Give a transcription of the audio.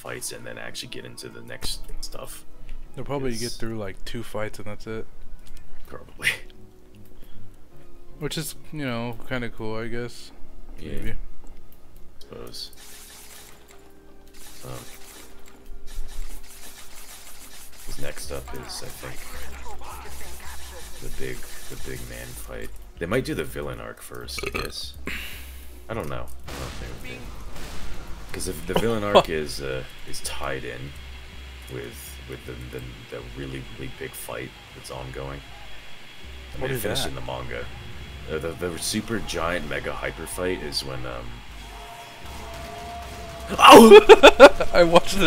fights and then actually get into the next stuff. They'll probably get through like two fights and that's it. Probably. Which is, you know, kind of cool, I guess. Yeah. Maybe. suppose. Um, next up is, I think, the big, the big man fight. They might do the villain arc first, I guess. I don't know. I don't think because if the villain arc is uh, is tied in with with the, the the really really big fight that's ongoing. I mean, it is finished that? in the manga. Uh, the the super giant mega hyper fight is when um. Oh! I watched it